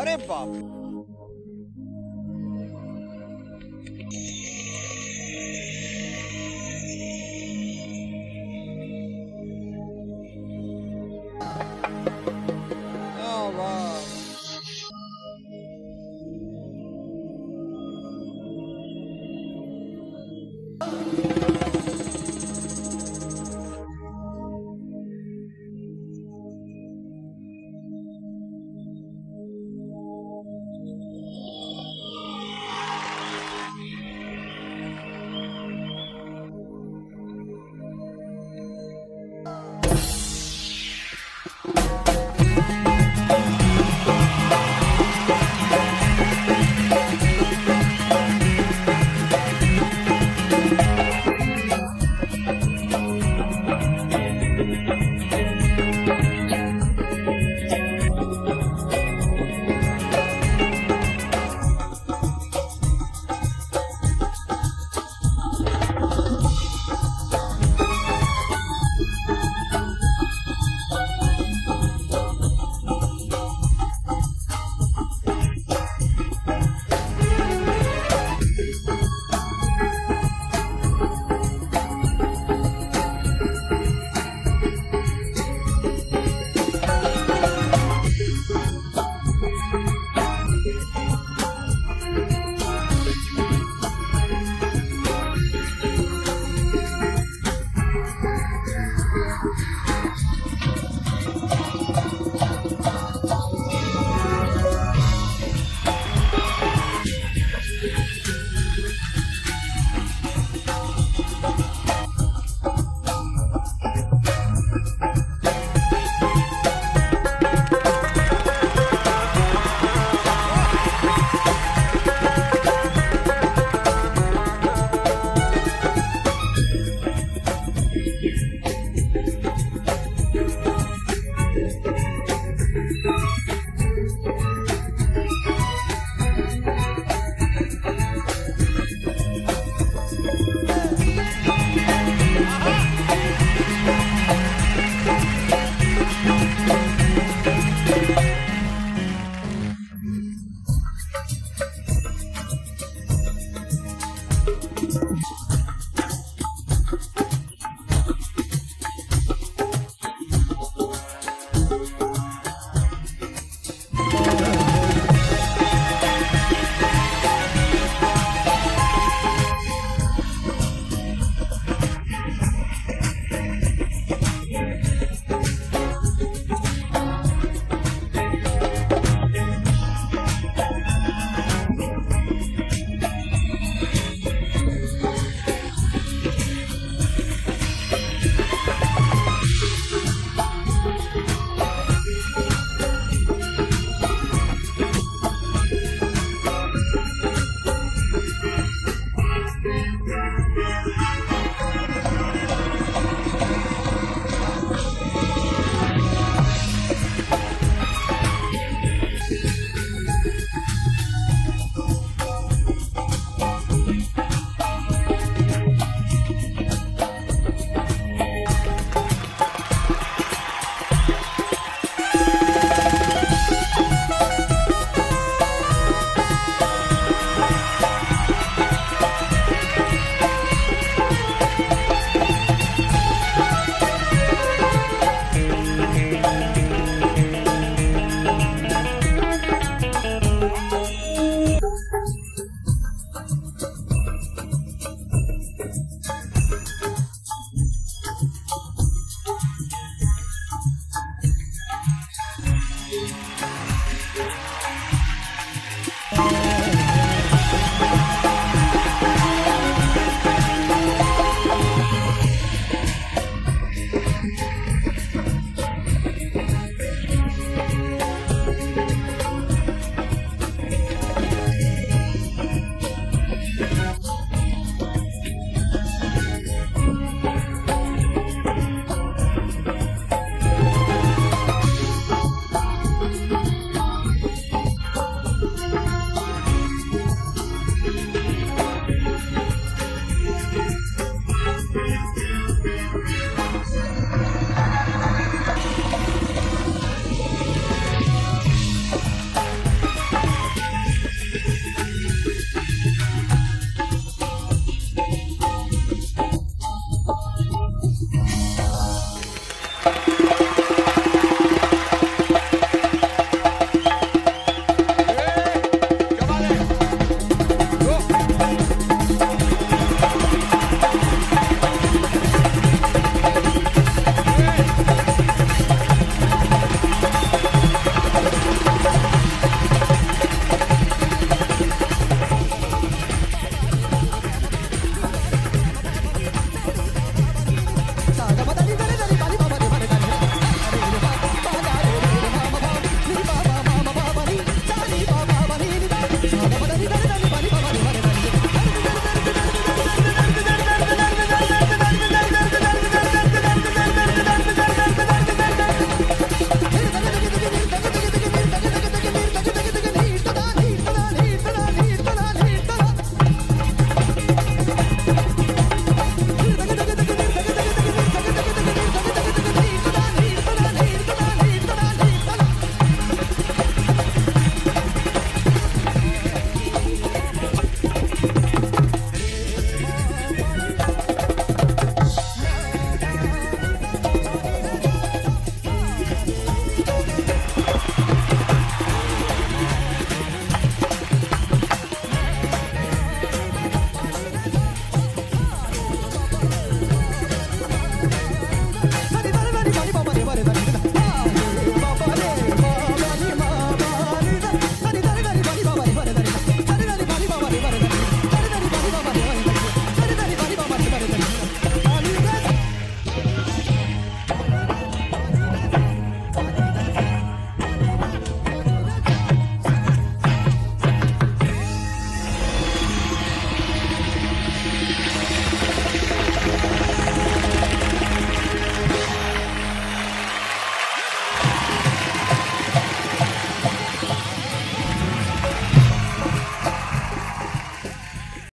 अरे बाप